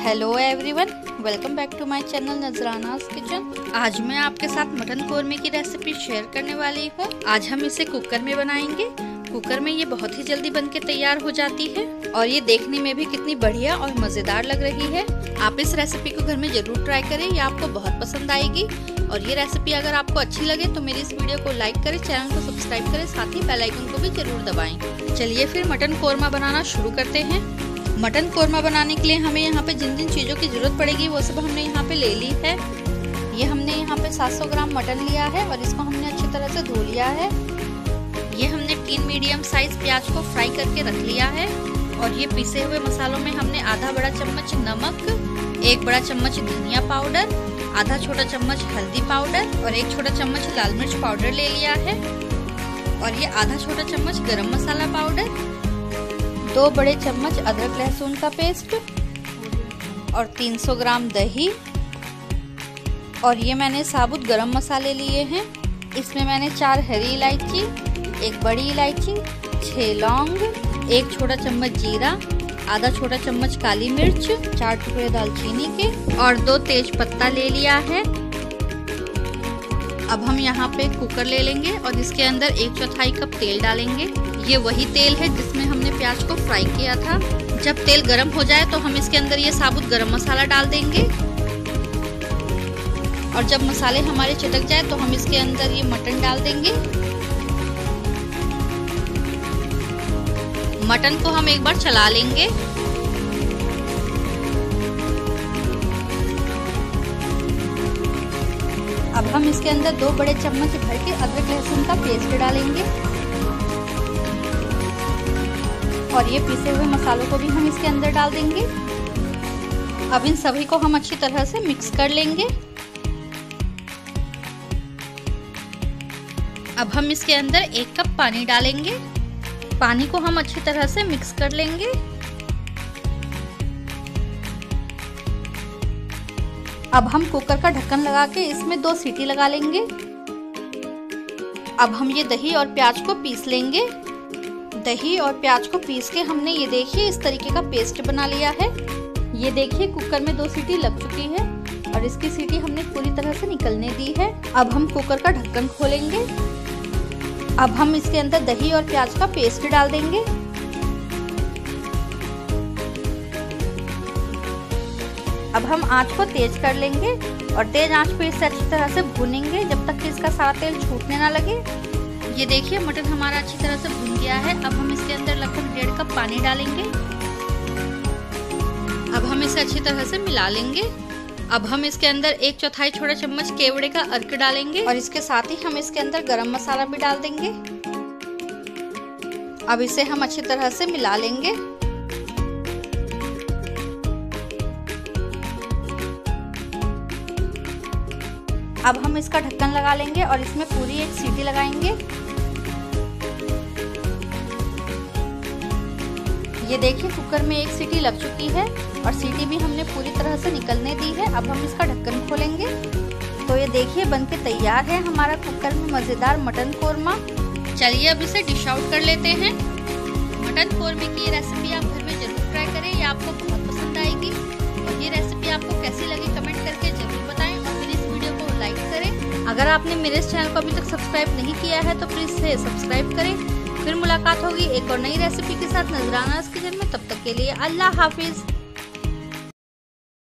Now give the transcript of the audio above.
Hello everyone welcome back to my channel Nazrana's kitchen आज मैं आपके साथ मटन कौरमे की रेसिपी शेयर करने वाली हूँ। आज हम इसे कुकर में बनाएँगे। कुकर में ये बहुत ही जल्दी बन के तैयार हो जाती है। और ये देखने में भी कितनी बढ़िया और मज़ेदार लग रही है। आप इस रेसिपी को घर में ज़रूर ट्राई करें। ये आपको बहुत पसंद आएगी। और ये रेसिपी अगर आपको अच्छी लगे तो मेरी इस वीडियो को लाइक करें चैनल को सब्सक्राइब करें, साथ ही बेल आइकन को भी ज़रूर दबाएँ। चलिए फिर मटन कौरमा बनाना शुरू करते हैं। मटन कौरमा बनाने के लिए हमें यहाँ पे जिन जिन चीज़ों की ज़रूरत पड़ेगी, वो सब हमने यहाँ पे ले ली है। ये हमने यहाँ पे 700 ग्राम मटन लिया है और इसको हमने अच्छी तरह से धो लिया है। ये हमने तीन मीडियम साइज़ प्याज को फ्राई करके रख लिया है और ये पीसे हुए मसालों में हमने आधा बड़ा चम्मच नमक, एक बड़ा चम्मच धनिया पाउडर, आधा छोटा चम्मच हल्दी पाउडर और एक छोटा चम्मच लाल मिर्च पाउडर ले लिया है। और ये आधा छोटा चम्मच गरम मसाला पाउडर दो बड़े चम्मच अदरक लहसुन का पेस्ट और 300 ग्राम दही। और ये मैंने साबुत गरम मसाले लिए हैं। इसमें मैंने चार हरी इलायची, एक बड़ी इलायची, छह लौंग, एक छोटा चम्मच जीरा, आधा छोटा चम्मच काली मिर्च, चार टुकड़े दालचीनी के, और दो तेज पत्ता ले लिया है। अब हम यहाँ पे कुकर ले लेंगे और इसके अंदर एक चौथाई कप तेल डालेंगे। ये वही तेल है जिसमें हमने प्याज को फ्राई किया था। जब तेल गर्म हो जाए तो हम इसके अंदर ये साबुत गरम मसाला डाल देंगे। और जब मसाले हमारे चटक जाए तो हम इसके अंदर ये मटन डाल देंगे। मटन को हम एक बार चला लेंगे। हम इसके अंदर दो बड़े चम्मच भर के अदरक लहसुन का पेस्ट डालेंगे। और ये पीसे हुए मसालों को भी हम इसके अंदर डाल देंगे। अब इन सभी को हम अच्छी तरह से मिक्स कर लेंगे। अब हम इसके अंदर एक कप पानी डालेंगे। पानी को हम अच्छी तरह से मिक्स कर लेंगे। अब हम कुकर का ढक्कन लगा के इसमें दो सीटी लगा लेंगे। अब हम ये दही और प्याज को पीस लेंगे। दही और प्याज को पीस के हमने ये देखिए इस तरीके का पेस्ट बना लिया है। ये देखिए कुकर में दो सीटी लग चुकी है और इसकी सीटी हमने पूरी तरह से निकलने दी है। अब हम कुकर का ढक्कन खोलेंगे। अब हम इसके अंदर दही और प्याज का पेस्ट डाल देंगे। अब हम आँच को तेज कर लेंगे और तेज आँच पे इसे अच्छी तरह से भूनेंगे जब तक कि इसका सारा तेल छूटने ना लगे। ये देखिए मटन हमारा अच्छी तरह से भून गया है। अब हम इसके अंदर लगभग डेढ़ कप पानी डालेंगे। अब हम इसे अच्छी तरह से मिला लेंगे। अब हम इसके अंदर एक चौथाई छोटा चम्मच केवड़े का अर्क डालेंगे। और इसके साथ ही हम इसके अंदर गरम मसाला भी डाल देंगे। अब इसे हम अच्छी तरह से मिला लेंगे। अब हम इसका ढक्कन लगा लेंगे और इसमें पूरी एक सीटी लगाएँगे। ये देखिए, कुकर में एक सीटी लग चुकी है और सीटी भी हमने पूरी तरह से निकलने दी है। अब हम इसका ढक्कन खोलेंगे। तो ये देखिए बन के तैयार है हमारा कुकर में मज़ेदार मटन कौरमा। चलिए अब इसे डिश आउट कर लेते हैं। मटन कौरमे की रेसिपी आप घर में ज़रूर ट्राई करें, ये आपको बहुत पसंद आएगी। और ये रेसिपी आपको अगर आपने मेरे इस चैनल को अभी तक सब्सक्राइब नहीं किया है तो प्लीज़ से सब्सक्राइब करें। फिर मुलाकात होगी एक और नई रेसिपी के साथ नजराना किचन में तब तक के लिए अल्लाह हाफिज़।